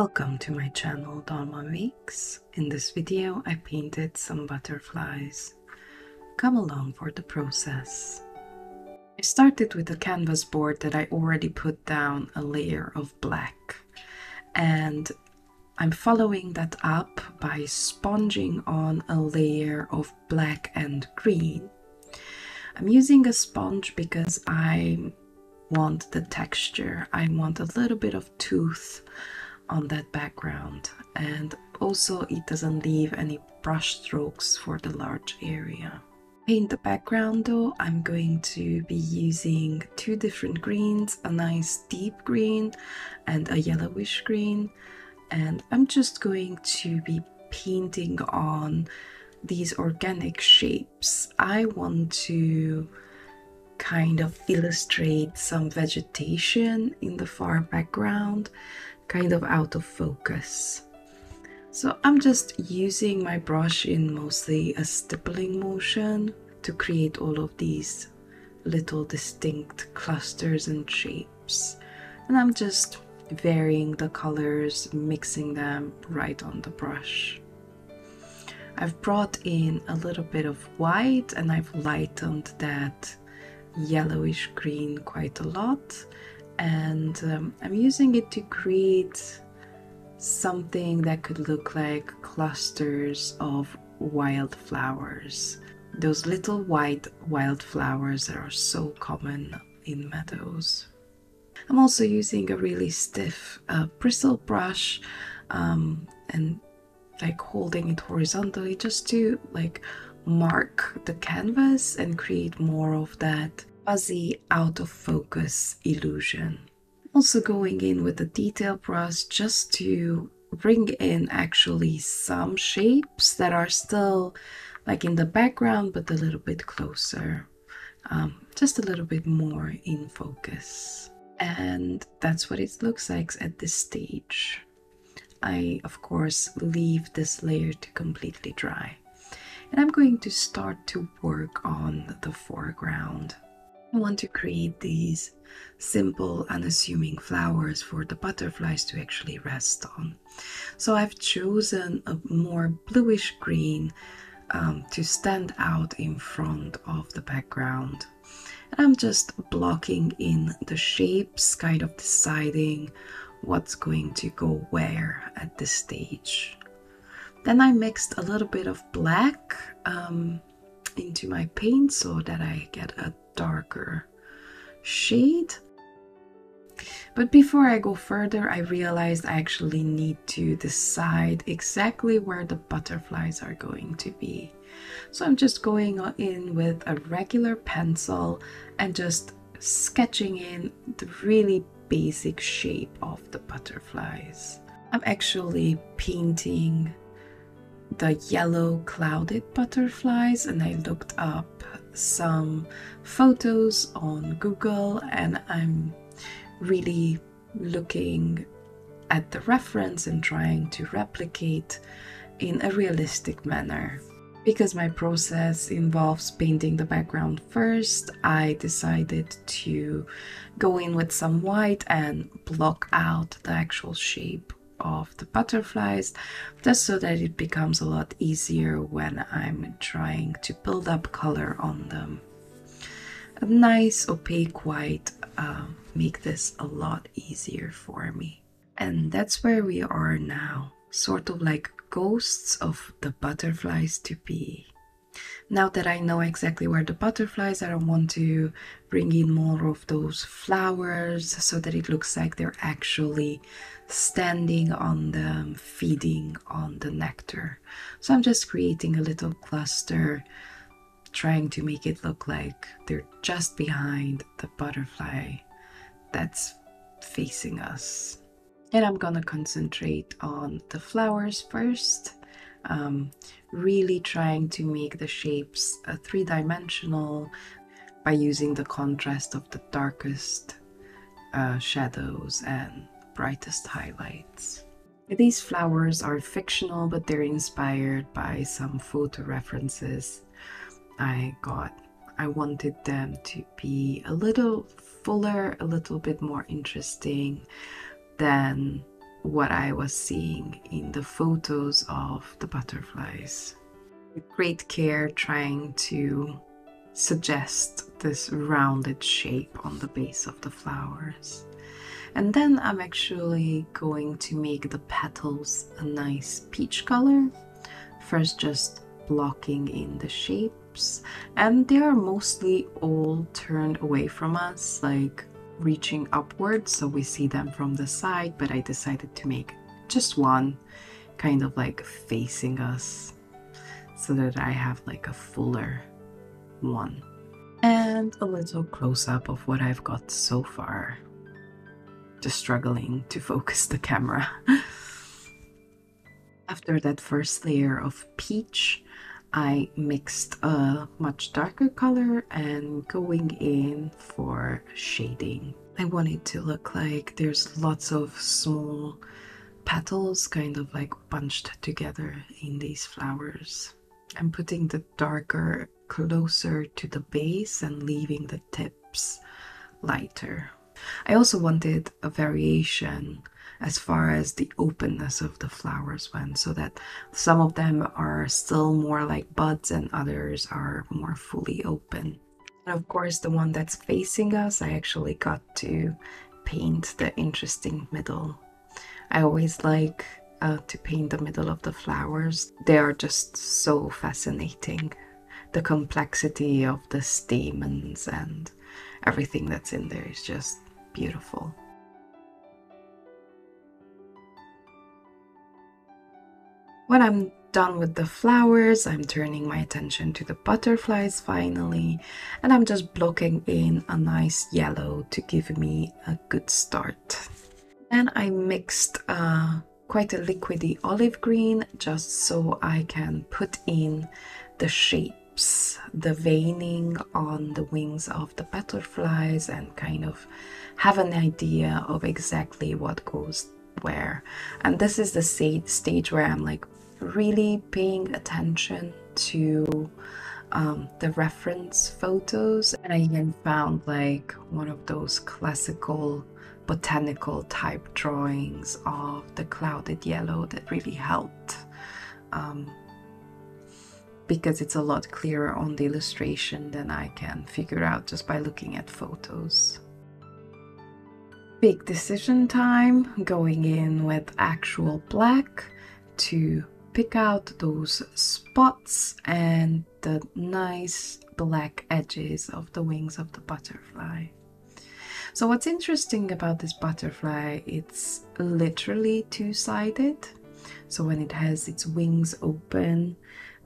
Welcome to my channel Dalma Makes. In this video I painted some butterflies. Come along for the process. I started with a canvas board that I already put down a layer of black and I'm following that up by sponging on a layer of black and green. I'm using a sponge because I want the texture. I want a little bit of tooth on that background and also it doesn't leave any brush strokes for the large area. Paint the background though, I'm going to be using two different greens, a nice deep green and a yellowish green and I'm just going to be painting on these organic shapes. I want to kind of illustrate some vegetation in the far background, kind of out of focus. So I'm just using my brush in mostly a stippling motion to create all of these little distinct clusters and shapes. And I'm just varying the colors, mixing them right on the brush. I've brought in a little bit of white and I've lightened that yellowish green quite a lot and um, I'm using it to create something that could look like clusters of wildflowers. Those little white wildflowers that are so common in meadows. I'm also using a really stiff uh, bristle brush um, and like holding it horizontally just to like mark the canvas and create more of that fuzzy out of focus illusion. Also going in with a detail brush just to bring in actually some shapes that are still like in the background but a little bit closer. Um, just a little bit more in focus. And that's what it looks like at this stage. I, of course, leave this layer to completely dry. And I'm going to start to work on the foreground. I want to create these simple, unassuming flowers for the butterflies to actually rest on. So I've chosen a more bluish green um, to stand out in front of the background. And I'm just blocking in the shapes, kind of deciding what's going to go where at this stage. Then I mixed a little bit of black um, into my paint so that I get a darker shade. But before I go further, I realized I actually need to decide exactly where the butterflies are going to be. So I'm just going in with a regular pencil and just sketching in the really basic shape of the butterflies. I'm actually painting the yellow clouded butterflies and I looked up some photos on Google and I'm really looking at the reference and trying to replicate in a realistic manner. Because my process involves painting the background first, I decided to go in with some white and block out the actual shape of the butterflies just so that it becomes a lot easier when I'm trying to build up color on them. A nice opaque white uh, make this a lot easier for me. And that's where we are now, sort of like ghosts of the butterflies to be. Now that I know exactly where the butterflies are, I want to bring in more of those flowers so that it looks like they're actually standing on them, um, feeding on the nectar. So I'm just creating a little cluster, trying to make it look like they're just behind the butterfly that's facing us. And I'm gonna concentrate on the flowers first, um, really trying to make the shapes uh, three dimensional by using the contrast of the darkest uh, shadows and brightest highlights. These flowers are fictional, but they're inspired by some photo references I got. I wanted them to be a little fuller, a little bit more interesting than what I was seeing in the photos of the butterflies. Great care, trying to suggest this rounded shape on the base of the flowers. And then I'm actually going to make the petals a nice peach color. First, just blocking in the shapes, and they are mostly all turned away from us, like reaching upwards, so we see them from the side. But I decided to make just one kind of like facing us so that I have like a fuller one. And a little close up of what I've got so far. Just struggling to focus the camera. After that first layer of peach, I mixed a much darker color and going in for shading. I want it to look like there's lots of small petals kind of like bunched together in these flowers. I'm putting the darker closer to the base and leaving the tips lighter. I also wanted a variation as far as the openness of the flowers went, so that some of them are still more like buds and others are more fully open. And of course, the one that's facing us, I actually got to paint the interesting middle. I always like uh, to paint the middle of the flowers. They are just so fascinating. The complexity of the stamens and everything that's in there is just beautiful. When I'm done with the flowers, I'm turning my attention to the butterflies finally, and I'm just blocking in a nice yellow to give me a good start. Then I mixed uh, quite a liquidy olive green just so I can put in the shapes, the veining on the wings of the butterflies and kind of have an idea of exactly what goes where. And this is the stage where I'm like really paying attention to um, the reference photos and I even found like one of those classical botanical type drawings of the clouded yellow that really helped um, because it's a lot clearer on the illustration than I can figure out just by looking at photos. Big decision time, going in with actual black to pick out those spots and the nice black edges of the wings of the butterfly. So what's interesting about this butterfly, it's literally two-sided. So when it has its wings open,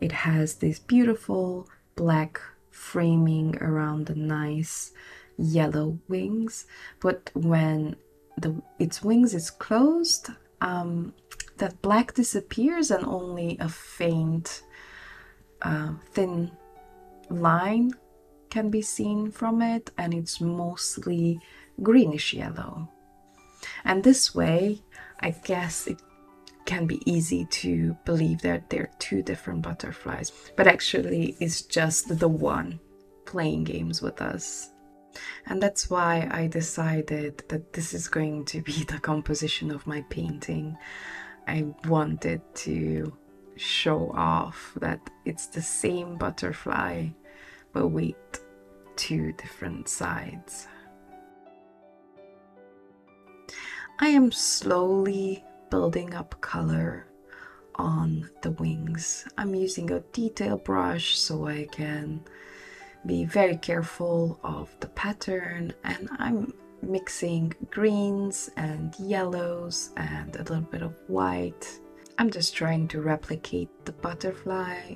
it has this beautiful black framing around the nice yellow wings. But when the its wings is closed, um, that black disappears and only a faint, uh, thin line can be seen from it, and it's mostly greenish yellow. And this way, I guess it can be easy to believe that they're two different butterflies, but actually, it's just the one playing games with us. And that's why I decided that this is going to be the composition of my painting. I wanted to show off that it's the same butterfly, but with two different sides. I am slowly building up color on the wings. I'm using a detail brush so I can be very careful of the pattern and I'm mixing greens and yellows and a little bit of white. I'm just trying to replicate the butterfly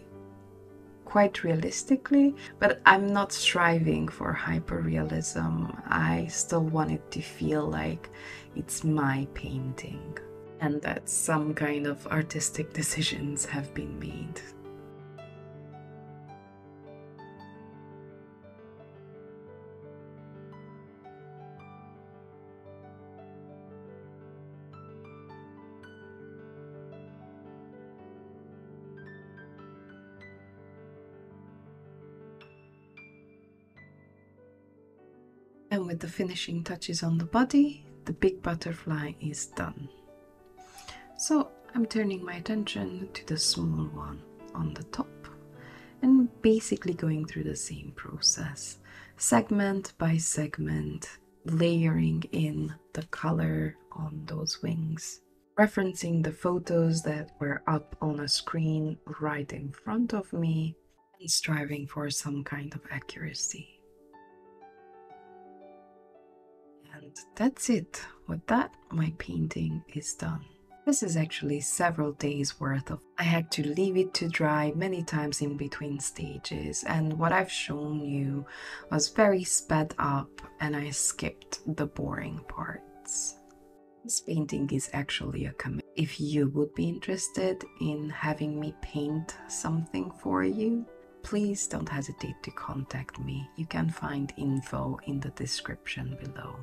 quite realistically, but I'm not striving for hyperrealism. I still want it to feel like it's my painting and that some kind of artistic decisions have been made. And with the finishing touches on the body, the big butterfly is done. So I'm turning my attention to the small one on the top and basically going through the same process, segment by segment, layering in the color on those wings, referencing the photos that were up on a screen right in front of me, and striving for some kind of accuracy. And that's it. With that, my painting is done. This is actually several days worth of. I had to leave it to dry many times in between stages, and what I've shown you was very sped up, and I skipped the boring parts. This painting is actually a commit. If you would be interested in having me paint something for you, please don't hesitate to contact me. You can find info in the description below.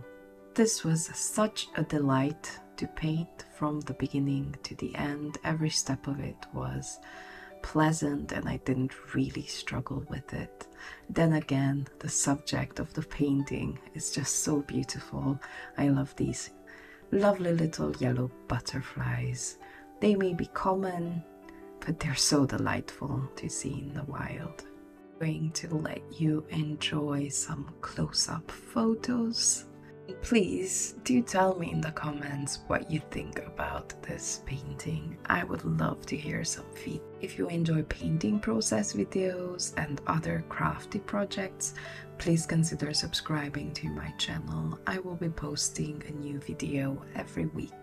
This was such a delight to paint from the beginning to the end. Every step of it was pleasant and I didn't really struggle with it. Then again, the subject of the painting is just so beautiful. I love these lovely little yellow butterflies. They may be common, but they're so delightful to see in the wild. I'm going to let you enjoy some close up photos Please do tell me in the comments what you think about this painting. I would love to hear some feedback. If you enjoy painting process videos and other crafty projects, please consider subscribing to my channel. I will be posting a new video every week.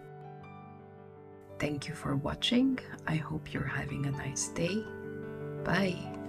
Thank you for watching. I hope you're having a nice day. Bye.